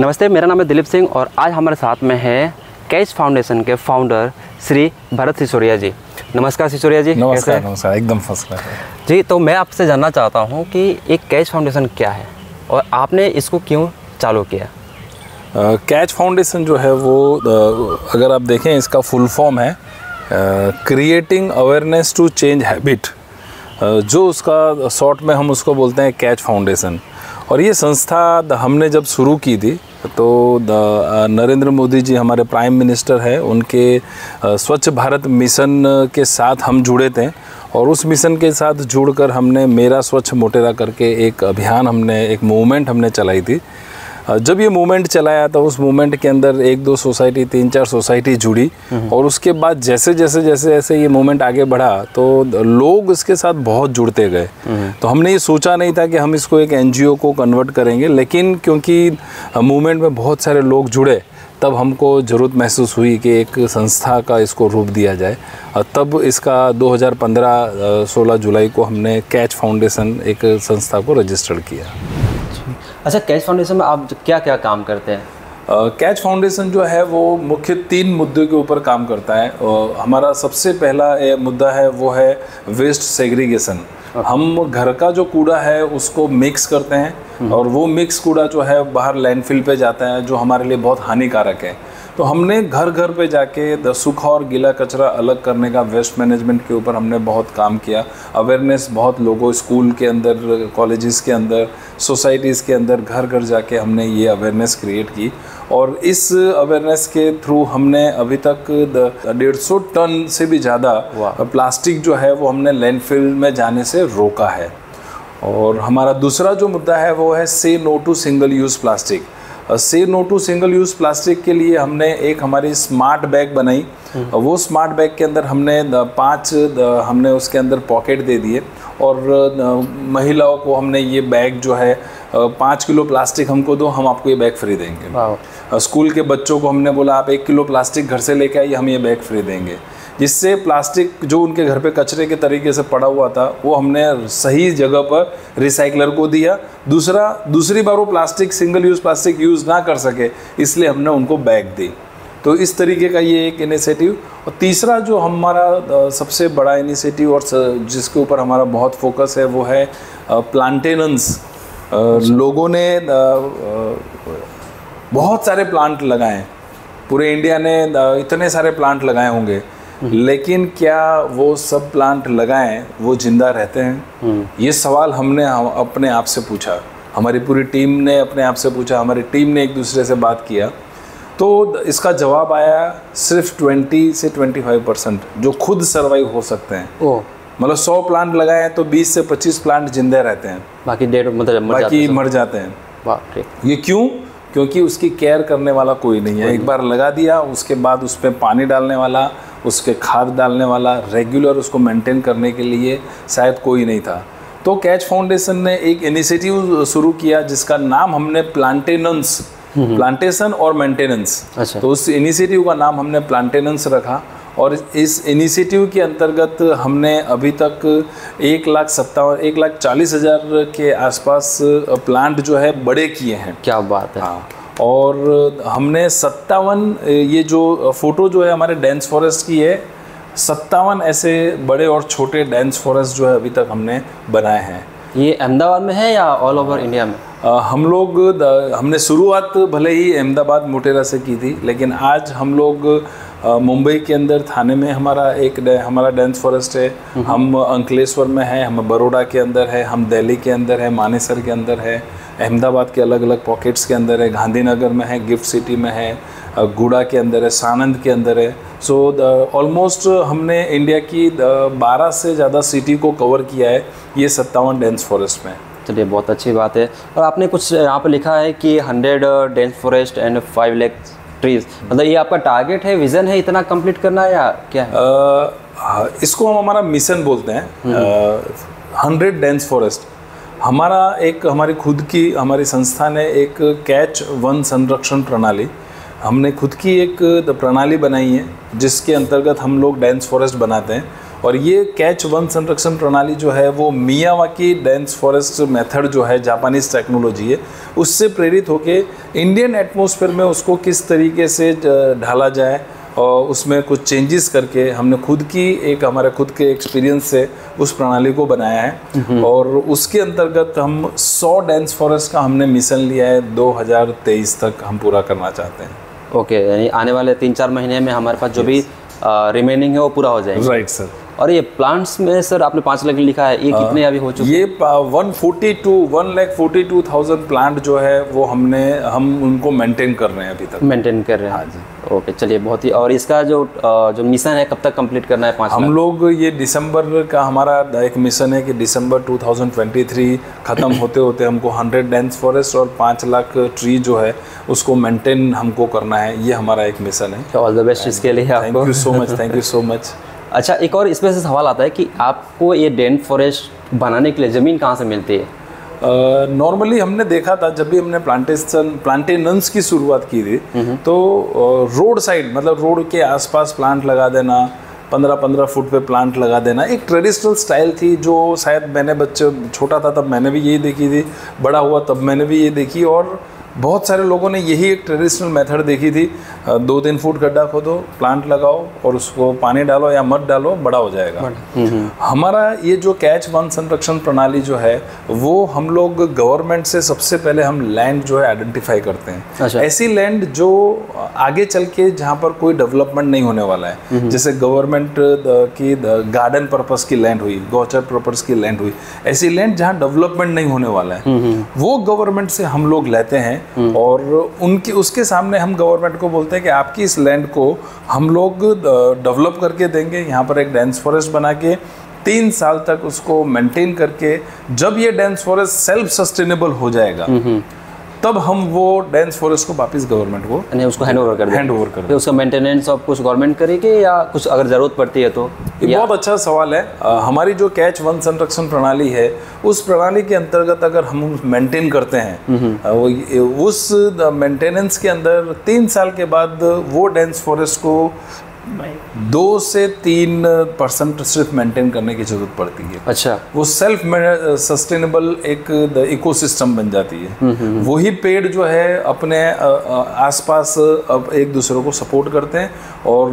नमस्ते मेरा नाम है दिलीप सिंह और आज हमारे साथ में है कैच फाउंडेशन के फाउंडर श्री भरत सिसोरिया जी। नमस्कार सिसोरिया जी नमस्कार नमस्कार एकदम फ़र्स्ट क्लास जी तो मैं आपसे जानना चाहता हूँ कि एक कैच फाउंडेशन क्या है और आपने इसको क्यों चालू किया? कैच फाउंडेशन जो है वो अ, अगर आप देखें इसका फुल फॉर्म है creating awareness to change habit जो उसका शॉर्ट में हम उसको बोलते हैं कैच फाउंडेशन। और ये संस्था हमने जब शुरू की थी तो नरेंद्र मोदी जी हमारे प्राइम मिनिस्टर हैं। उनके स्वच्छ भारत मिशन के साथ हम जुड़े थे और उस मिशन के साथ जुड़कर हमने मेरा स्वच्छ मोटेरा करके एक अभियान हमने, एक मूवमेंट हमने चलाई थी। जब ये मूवमेंट चलाया तो उस मूवमेंट के अंदर एक दो सोसाइटी तीन चार सोसाइटी जुड़ी। और उसके बाद जैसे जैसे जैसे जैसे ये मूवमेंट आगे बढ़ा तो लोग इसके साथ बहुत जुड़ते गए। तो हमने ये सोचा नहीं था कि हम इसको एक एनजीओ को कन्वर्ट करेंगे लेकिन क्योंकि मूवमेंट में बहुत सारे लोग जुड़े तब हमको ज़रूरत महसूस हुई कि एक संस्था का इसको रूप दिया जाए। और तब इसका 2015 16 जुलाई को हमने कैच फाउंडेशन एक संस्था को रजिस्टर्ड किया। अच्छा कैच फाउंडेशन में आप क्या क्या काम करते हैं? कैच uh, फाउंडेशन जो है वो मुख्य तीन मुद्दों के ऊपर काम करता है। uh, हमारा सबसे पहला मुद्दा है वो है वेस्ट सेग्रीगेशन हम घर का जो कूड़ा है उसको मिक्स करते हैं और वो मिक्स कूड़ा जो है बाहर लैंडफिल पे जाता है जो हमारे लिए बहुत हानिकारक है। तो हमने घर घर पे जाके द सूखा और गीला कचरा अलग करने का वेस्ट मैनेजमेंट के ऊपर हमने बहुत काम किया। अवेयरनेस बहुत लोगों स्कूल के अंदर कॉलेजेस के अंदर सोसाइटीज़ के अंदर घर घर जाके हमने ये अवेयरनेस क्रिएट की। और इस अवेयरनेस के थ्रू हमने अभी तक डेढ़ सौ टन से भी ज़्यादा प्लास्टिक जो है वो हमने लैंडफिल में जाने से रोका है। और हमारा दूसरा जो मुद्दा है वो है से no to single use plastic से no to single use plastic के लिए हमने एक हमारी स्मार्ट बैग बनाई। वो स्मार्ट बैग के अंदर हमने पाँच हमने उसके अंदर पॉकेट दे दिए और महिलाओं को हमने ये बैग जो है पाँच किलो प्लास्टिक हमको दो हम आपको ये बैग फ्री देंगे। स्कूल के बच्चों को हमने बोला आप एक किलो प्लास्टिक घर से लेके आइए हम ये बैग फ्री देंगे। जिससे प्लास्टिक जो उनके घर पे कचरे के तरीके से पड़ा हुआ था, वो हमने सही जगह पर रिसाइकलर को दिया। दूसरा, दूसरी बार वो plastic single use plastic use ना कर सके, इसलिए हमने उनको बैग दी। तो इस तरीके का ये एक इनिशिएटिव और तीसरा जो हमारा सबसे बड़ा इनिशिएटिव और जिसके ऊपर हमारा बहुत फोकस है, वो है प्लांटेनेंस लोगों ने बहुत सारे प्लांट लगाए। पूरे इंडिया ने इतने सारे प्लांट लगाए होंगे। लेकिन क्या वो सब प्लांट लगाएँ वो ज़िंदा रहते हैं? ये सवाल हमने हम अपने आप से पूछा। हमारी पूरी टीम ने अपने आप से पूछा हमारी टीम ने एक दूसरे से बात किया। तो इसका जवाब आया सिर्फ़ 20 से 25 परसेंट जो खुद सर्वाइव हो सकते हैं। ओ। मतलब 100 प्लांट लगाए तो 20 से 25 प्लांट जिंदे रहते हैं। बाकी डेढ़ मतलब मर बाकी मर जाते हैं। ये क्यों? क्योंकि उसकी केयर करने वाला कोई नहीं है। एक बार लगा दिया उसके बाद उस पर पानी डालने वाला उसके खाद डालने वाला रेगुलर उसको मेंटेन करने के लिए शायद कोई नहीं था। तो कैच फाउंडेशन ने एक इनिशिएटिव शुरू किया जिसका नाम हमने प्लांटेनेंस प्लांटेशन और मेंटेनेंस अच्छा। तो उस इनिशिएटिव का नाम हमने प्लांटेनेंस रखा। और इस इनिशिएटिव के अंतर्गत हमने अभी तक एक लाख सत्तावन एक लाख चालीस हज़ार के आसपास प्लांट जो है बड़े किए हैं। क्या बात है। हाँ और हमने सत्तावन ये जो फ़ोटो जो है हमारे डेंस फॉरेस्ट की है सत्तावन ऐसे बड़े और छोटे डेंस फॉरेस्ट जो है अभी तक हमने बनाए हैं। ये अहमदाबाद में है या ऑल ओवर इंडिया में? अ, हम लोग हमने शुरुआत भले ही अहमदाबाद मोटेरा से की थी लेकिन आज हम लोग मुंबई के अंदर थाने में हमारा एक हमारा डेंस फॉरेस्ट है। हम अंकलेश्वर में है हम बड़ोड़ा के अंदर है हम दिल्ली के अंदर है मानेसर के अंदर है अहमदाबाद के अलग अलग पॉकेट्स के अंदर है गांधीनगर में है गिफ्ट सिटी में है गुड़ा के अंदर है सानंद के अंदर है। सो ऑलमोस्ट हमने इंडिया की बारह से ज़्यादा सिटी को कवर किया है ये सत्तावन डेंस फॉरेस्ट में। चलिए बहुत अच्छी बात है। और आपने कुछ यहाँ पर लिखा है कि hundred dense forest and five lakh trees मतलब ये आपका टारगेट है विजन है इतना कंप्लीट करना या क्या है? अ, हाँ, इसको हम हमारा मिशन बोलते हैं। हंड्रेड डेंस फॉरेस्ट हमारा एक हमारी खुद की हमारी संस्था ने एक कैच वन संरक्षण प्रणाली। हमने खुद की एक प्रणाली बनाई है जिसके अंतर्गत हम लोग डेंस फॉरेस्ट बनाते हैं। और ये कैच वन संरक्षण प्रणाली जो है वो मियावाकी डेंस फॉरेस्ट मेथड जो है जापानीज टेक्नोलॉजी है उससे प्रेरित होके इंडियन एटमॉस्फेयर में उसको किस तरीके से ढाला जाए और उसमें कुछ चेंजेस करके हमने खुद की एक हमारे खुद के एक्सपीरियंस से उस प्रणाली को बनाया है। और उसके अंतर्गत हम 100 डेंस फॉरेस्ट का हमने मिशन लिया है 2023 तक हम पूरा करना चाहते हैं। ओके यानी आने वाले तीन चार महीने में हमारे पास जो भी रिमेनिंग है वो पूरा हो जाएगा। राइट सर और ये प्लांट्स में सर आपने पाँच लाख लिखा है ये कितने अभी हो चुके ये one forty two one lakh forty two thousand plant जो है वो हमने हम उनको मेंटेन कर रहे हैं अभी तक। मेंटेन कर रहे हैं। हाँ जी। ओके चलिए बहुत ही और इसका जो जो मिशन है कब तक कंप्लीट करना है पाँच हम लोग ये दिसंबर का हमारा एक मिशन है कि दिसंबर 2023 खत्म होते होते हमको 100 डेंस फॉरेस्ट और पाँच लाख ट्री जो है उसको मेंटेन हमको करना है। ये हमारा एक मिशन है। ऑल द बेस्ट इसके लिए thank you so much thank you so much अच्छा एक और इसमें से सवाल आता है कि आपको ये डेन फॉरेस्ट बनाने के लिए ज़मीन कहाँ से मिलती है? नॉर्मली uh, हमने देखा था जब भी हमने प्लांटेशन प्लांटेनन्स की शुरुआत की थी तो रोड uh, साइड मतलब रोड के आसपास प्लांट लगा देना पंद्रह पंद्रह फुट पे प्लांट लगा देना एक ट्रेडिशनल स्टाइल थी जो शायद मैंने बच्चे छोटा था तब मैंने भी यही देखी थी बड़ा हुआ तब मैंने भी ये देखी और बहुत सारे लोगों ने यही एक ट्रेडिशनल मेथड देखी थी दो तीन फुट गड्ढा खोदो प्लांट लगाओ और उसको पानी डालो या मत डालो बड़ा हो जाएगा। हम्म, हम्म। हमारा ये जो कैच वन संरक्षण प्रणाली जो है वो हम लोग गवर्नमेंट से सबसे पहले हम लैंड जो है आइडेंटिफाई करते हैं। अच्छा। ऐसी लैंड जो आगे चल के जहाँ पर कोई डेवलपमेंट नहीं होने वाला है। हम्म, जैसे गवर्नमेंट की गार्डन पर्पज की लैंड हुई गौचर पर्पज की लैंड हुई ऐसी लैंड जहाँ डेवलपमेंट नहीं होने वाला है। वो गवर्नमेंट से हम लोग लेते हैं। और उनके उसके सामने हम गवर्नमेंट को बोलते हैं कि आपकी इस लैंड को हम लोग डेवलप करके देंगे। यहाँ पर एक डेंस फॉरेस्ट बना के तीन साल तक उसको मेंटेन करके जब ये डेंस फॉरेस्ट सेल्फ सस्टेनेबल हो जाएगा तब हम वो डेंस फॉरेस्ट को वापस गवर्नमेंट को यानी उसको हैंड ओवर कर हैंड ओवर कर उसका मेंटेनेंस ऑफ़ कुछ गवर्नमेंट करेगी या कुछ अगर ज़रूरत पड़ती है तो? ये बहुत अच्छा सवाल है। आ, हमारी जो कैच वन संरक्षण प्रणाली है उस प्रणाली के अंतर्गत अगर हम मेंटेन करते हैं वो उस मेंटेनेंस के अंदर तीन साल के बाद वो डेंस फॉरेस्ट को दो से तीन परसेंट सिर्फ़ मेंटेन करने की ज़रूरत पड़ती है। अच्छा। वो सेल्फ सस्टेनेबल एक इकोसिस्टम बन जाती है। हम्म, हम्म, हम्म। वही पेड़ जो है अपने आसपास अब एक दूसरे को सपोर्ट करते हैं और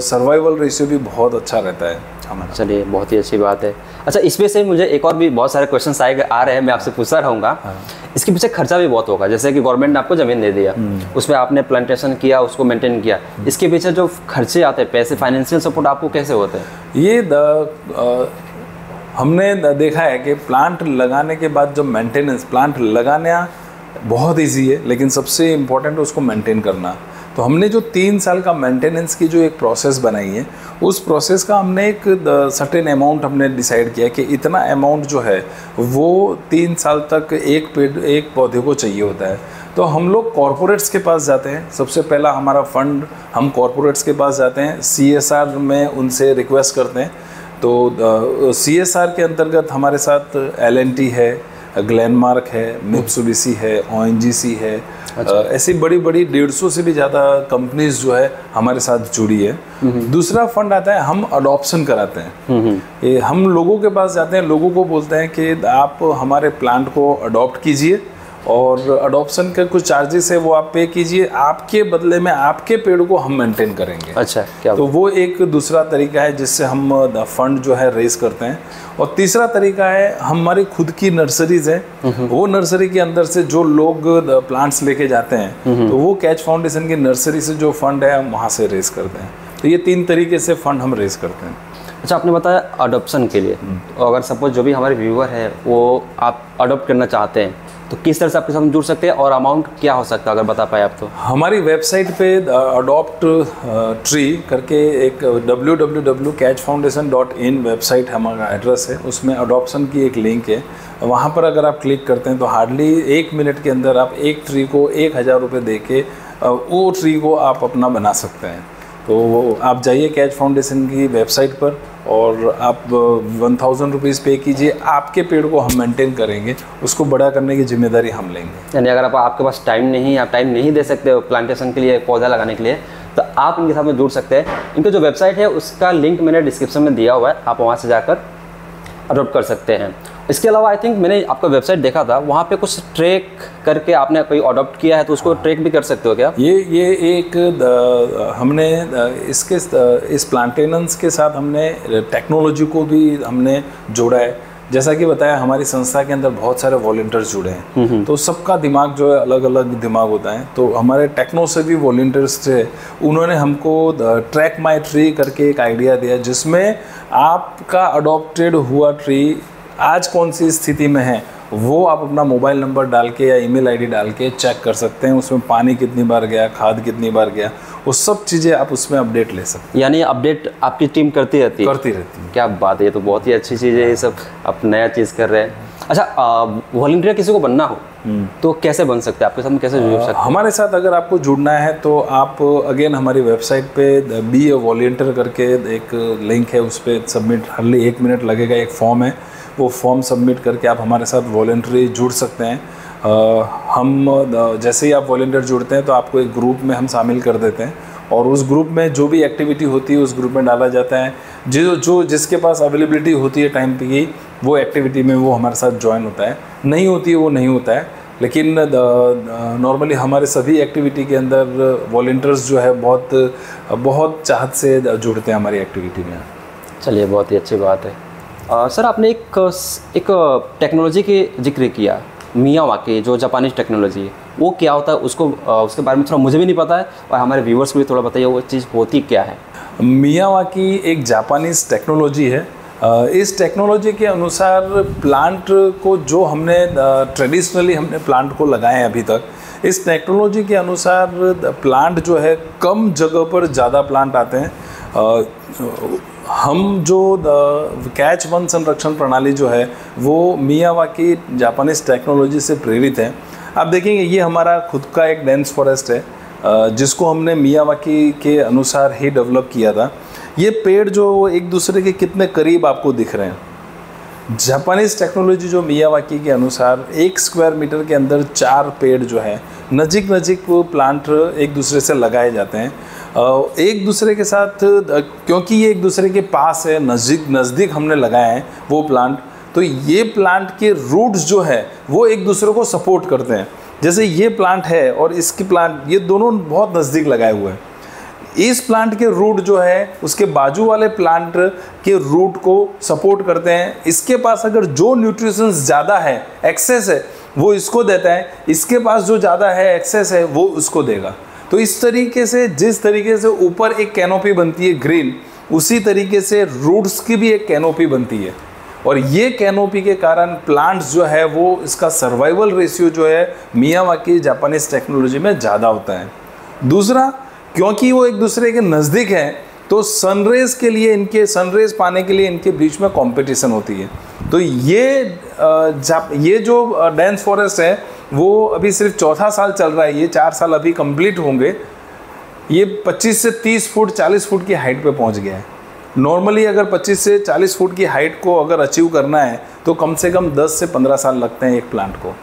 सर्वाइवल रेशियो भी बहुत अच्छा रहता है। चलिए बहुत ही अच्छी बात है अच्छा इसमें से मुझे एक और भी बहुत सारे क्वेश्चन आए आ रहे हैं मैं आपसे पूछता रहूँगा हाँ। इसके पीछे खर्चा भी बहुत होगा जैसे कि गवर्नमेंट ने आपको ज़मीन दे दिया हम्म। उसमें आपने प्लांटेशन किया उसको मेंटेन किया हम्म। इसके पीछे जो खर्चे आते हैं पैसे फाइनेंशियल सपोर्ट आपको कैसे होते हैं ये हमने देखा है कि प्लांट लगाने के बाद जो मेंटेनेंस प्लांट लगाना बहुत ईजी है लेकिन सबसे इम्पोर्टेंट उसको मेंटेन करना तो हमने जो तीन साल का मेंटेनेंस की जो एक प्रोसेस बनाई है, उस प्रोसेस का हमने एक सर्टेन अमाउंट हमने डिसाइड किया कि इतना अमाउंट जो है, वो तीन साल तक एक पेड़, एक पौधे को चाहिए होता है। तो हम लोग कॉरपोरेट्स के पास जाते हैं। सबसे पहला हमारा फंड हम कॉरपोरेट्स के पास जाते हैं। सीएसआर में उनसे रिक्वेस्ट करते हैं। तो सी एस आर के अंतर्गत हमारे साथ एल एन टी है ग्लैनमार्क है मिप्सुबिसी है ओ एन जी सी है अच्छा। ऐसी बड़ी बड़ी डेढ़ सौ से भी ज़्यादा कंपनीज़ जो है हमारे साथ जुड़ी है। दूसरा फंड आता है हम अडॉप्शन कराते हैं। ये हम लोगों के पास जाते हैं लोगों को बोलते हैं कि आप हमारे प्लांट को अडॉप्ट कीजिए। और अडोप्शन के कुछ चार्जेस है वो आप पे कीजिए। आपके बदले में आपके पेड़ को हम मेंटेन करेंगे। अच्छा क्या तो वो एक दूसरा तरीका है जिससे हम फंड जो है रेज करते हैं। और तीसरा तरीका है हमारी खुद की नर्सरीज है। वो नर्सरी के अंदर से जो लोग प्लांट्स लेके जाते हैं तो वो कैच फाउंडेशन की नर्सरी से जो फंड है हम वहाँ से रेज करते हैं। तो ये तीन तरीके से फंड हम रेज करते हैं। अच्छा आपने बताया अडोप्शन के लिए। तो अगर सपोज़ जो भी हमारे व्यूवर है वो आप अडोप्ट करना चाहते हैं तो किस तरह से आपके साथ जुड़ सकते हैं और अमाउंट क्या हो सकता है अगर बता पाए आप तो? हमारी वेबसाइट पे अडोप्ट ट्री करके एक W W W catch foundation dot in website हमारा एड्रेस है। उसमें अडोप्शन की एक लिंक है। वहाँ पर अगर आप क्लिक करते हैं तो हार्डली एक मिनट के अंदर आप एक ट्री को एक हज़ार रुपये दे के वो ट्री को आप अपना बना सकते हैं। तो आप जाइए कैच फाउंडेशन की वेबसाइट पर और आप वन थाउज़ेंड रुपीज़ पे कीजिए। आपके पेड़ को हम मेंटेन करेंगे। उसको बड़ा करने की ज़िम्मेदारी हम लेंगे। यानी अगर आप, आपके पास टाइम नहीं, आप टाइम नहीं दे सकते प्लांटेशन के लिए, पौधा लगाने के लिए तो आप इनके साथ में जुड़ सकते हैं। इनका जो वेबसाइट है, उसका लिंक मैंने डिस्क्रिप्शन में दिया हुआ है। आप वहाँ से जाकर अडोप्ट कर सकते हैं। इसके अलावा आई थिंक मैंने आपका वेबसाइट देखा था वहाँ पे कुछ ट्रैक करके आपने कोई अडोप्ट किया है तो उसको ट्रैक भी कर सकते हो क्या? ये ये एक द, हमने द, इसके द, इस प्लांटेनेंस के साथ हमने टेक्नोलॉजी को भी हमने जोड़ा है। जैसा कि बताया हमारी संस्था के अंदर बहुत सारे वॉल्टियर्स जुड़े हैं। तो सबका दिमाग जो है अलग अलग दिमाग होता है। तो हमारे टेक्नो से भी वॉल्टियर्स थे। उन्होंने हमको ट्रैक माई ट्री करके एक आइडिया दिया जिसमें आपका अडॉप्टेड हुआ ट्री आज कौन सी स्थिति में है? वो आप अपना मोबाइल नंबर डाल के या ईमेल आईडी डाल के चेक कर सकते हैं उसमें पानी कितनी बार गया खाद कितनी बार गया वो सब चीज़ें आप उसमें अपडेट ले सकते हैं। यानी अपडेट आपकी टीम करती रहती है? करती रहती है। क्या बात है ये तो बहुत ही अच्छी चीज़ है ये सब आप नया चीज़ कर रहे हैं। अच्छा वॉल्टियर किसी को बनना हो तो कैसे बन सकते हैं? आपके साथ में कैसे जुड़ सकते हमारे साथ अगर आपको जुड़ना है तो आप अगेन हमारी वेबसाइट पे बी ए वॉल्टियर करके एक लिंक है उस पर सबमिट हार्डली एक मिनट लगेगा एक फॉर्म है। वो फॉर्म सबमिट करके आप हमारे साथ वॉल्ट्री जुड़ सकते हैं। अ, हम जैसे ही आप वॉल्टियर जुड़ते हैं तो आपको एक ग्रुप में हम शामिल कर देते हैं और उस ग्रुप में जो भी एक्टिविटी होती है उस ग्रुप में डाला जाता है। जो जो जिसके पास अवेलेबिलिटी होती है टाइम की वो एक्टिविटी में वो हमारे साथ ज्वाइन होता है। नहीं होती है वो नहीं होता है। लेकिन नॉर्मली हमारे सभी एक्टिविटी के अंदर वॉल्टियर्स जो है बहुत बहुत चाहत से जुड़ते हैं हमारी एक्टिविटी में। चलिए बहुत ही अच्छी बात है। अ, सर आपने एक एक टेक्नोलॉजी के ज़िक्र किया मियाँ वाकई जो जापानीज टेक्नोलॉजी है वो क्या होता है उसको उसके बारे में थोड़ा मुझे भी नहीं पता है और हमारे व्यूवर्स को भी थोड़ा बताइए वो चीज़ होती क्या है? मियावाकी एक जापानीज टेक्नोलॉजी है। इस टेक्नोलॉजी के अनुसार प्लांट को जो हमने ट्रेडिशनली हमने प्लांट को लगाए हैं अभी तक इस टेक्नोलॉजी के अनुसार प्लांट जो है कम जगह पर ज़्यादा प्लांट आते हैं। हम जो कैच वन संरक्षण प्रणाली जो है, वो मियावाकी जापानीज टेक्नोलॉजी से प्रेरित है। आप देखेंगे, ये हमारा खुद का एक डेंस फॉरेस्ट है जिसको हमने मियावाकी के अनुसार ही डेवलप किया था। ये पेड़ जो एक दूसरे के कितने करीब आपको दिख रहे हैं। जापानीज टेक्नोलॉजी जो मियावाकी के अनुसार एक स्क्वायर मीटर के अंदर चार पेड़ जो है, नज़ीक नज़ीक वो प्लांट एक दूसरे से लगाए जाते हैं। एक दूसरे के साथ क्योंकि ये एक दूसरे के पास है नज़दीक नज़दीक हमने लगाए हैं वो प्लांट तो ये प्लांट के रूट्स जो है, वो एक दूसरे को सपोर्ट करते हैं। जैसे ये प्लांट है और इसकी प्लांट, ये दोनों बहुत नज़दीक लगाए हुए हैं। इस प्लांट के रूट जो है, उसके बाजू वाले प्लांट के रूट को सपोर्ट करते हैं। इसके पास अगर जो न्यूट्रिशंस ज़्यादा है एक्सेस है, वो इसको देता है। इसके पास जो ज़्यादा है एक्सेस है, वो उसको देगा। तो इस तरीके से, जिस तरीके से ऊपर एक कैनोपी बनती है ग्रीन उसी तरीके से रूट्स की भी एक कैनोपी बनती है। और ये कैनोपी के कारण प्लांट्स जो है, वो इसका सर्वाइवल रेशियो जो है, मियावाकी जापानीज टेक्नोलॉजी में ज़्यादा होता है। दूसरा क्योंकि वो एक दूसरे के नज़दीक हैं तो सनरेज के लिए इनके सनरेज पाने के लिए इनके बीच में कंपटीशन होती है। तो ये ये जो डेंस फॉरेस्ट है, वो अभी सिर्फ़ चौथा साल चल रहा है, ये चार साल अभी कंप्लीट होंगे। ये 25 से 30 फुट 40 फुट की हाइट पे पहुँच गया है। नॉर्मली अगर 25 से 40 फुट की हाइट को अगर अचीव करना है तो कम से कम 10 से 15 साल लगते हैं एक प्लांट को।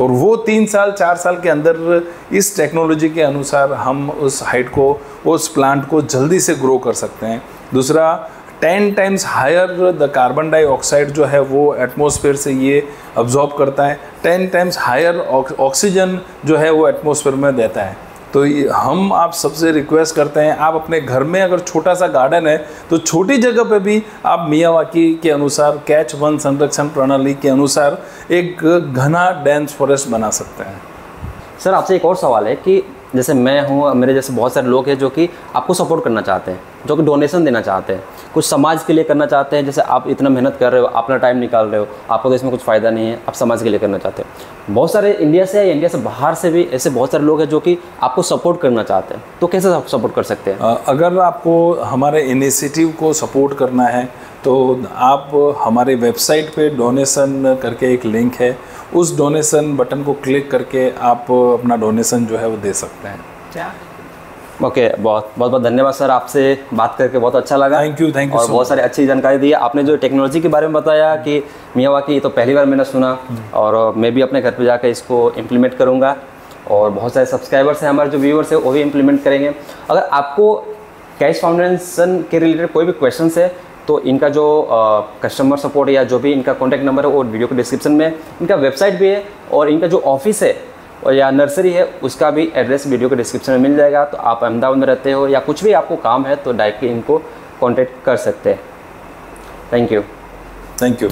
और वो तीन साल, चार साल के अंदर इस टेक्नोलॉजी के अनुसार हम उस हाइट को, उस प्लांट को जल्दी से ग्रो कर सकते हैं। दूसरा ten times higher the carbon dioxide जो है वो एटमॉस्फेयर से ये अब्जॉर्ब करता है। टेन टाइम्स हायर ऑक्सीजन जो है वो एटमॉस्फेयर में देता है। तो हम आप सबसे रिक्वेस्ट करते हैं, आप अपने घर में अगर छोटा सा गार्डन है तो छोटी जगह पे भी आप मियावाकी के अनुसार कैच वन संरक्षण प्रणाली के अनुसार एक घना डेंस फॉरेस्ट बना सकते हैं। सर, आपसे एक और सवाल है कि जैसे मैं हूँ, मेरे जैसे बहुत सारे लोग हैं जो कि आपको सपोर्ट करना चाहते हैं, जो कि डोनेशन देना चाहते हैं। कुछ समाज के लिए करना चाहते हैं, जैसे आप इतना मेहनत कर रहे हो, अपना टाइम निकाल रहे हो, आपको तो इसमें कुछ फ़ायदा नहीं है, आप समाज के लिए करना चाहते हो। बहुत सारे इंडिया से या इंडिया से बाहर से भी ऐसे बहुत सारे लोग हैं जो कि आपको सपोर्ट करना चाहते हैं। तो कैसे आप सपोर्ट कर सकते हैं? अगर आपको हमारे इनिशिएटिव को सपोर्ट करना है तो आप हमारे वेबसाइट पे डोनेशन करके एक लिंक है। उस डोनेशन बटन को क्लिक करके आप अपना डोनेशन जो है वो दे सकते हैं। ओके okay, बहुत बहुत बहुत धन्यवाद सर आपसे बात करके बहुत अच्छा लगा। थैंक यू थैंक यू और so बहुत सारी अच्छी जानकारी दी। आपने जो टेक्नोलॉजी के बारे में बताया कि मियावाकी तो पहली बार मैंने सुना और मैं भी अपने घर पे जाकर इसको इम्प्लीमेंट करूँगा। और बहुत सारे सब्सक्राइबर्स हैं हमारे जो व्यूवर्स हैं वो भी इम्प्लीमेंट करेंगे। अगर आपको कैश फाउंडेशन के रिलेटेड कोई भी क्वेश्चन है तो इनका जो कस्टमर सपोर्ट या जो भी इनका कॉन्टैक्ट नंबर है, वो वीडियो के डिस्क्रिप्शन में इनका वेबसाइट भी है और इनका जो ऑफ़िस है और या नर्सरी है, उसका भी एड्रेस वीडियो के डिस्क्रिप्शन में मिल जाएगा। तो आप अहमदाबाद में रहते हो या कुछ भी आपको काम है तो डायरेक्टली इनको कॉन्टैक्ट कर सकते हैं। Thank you thank you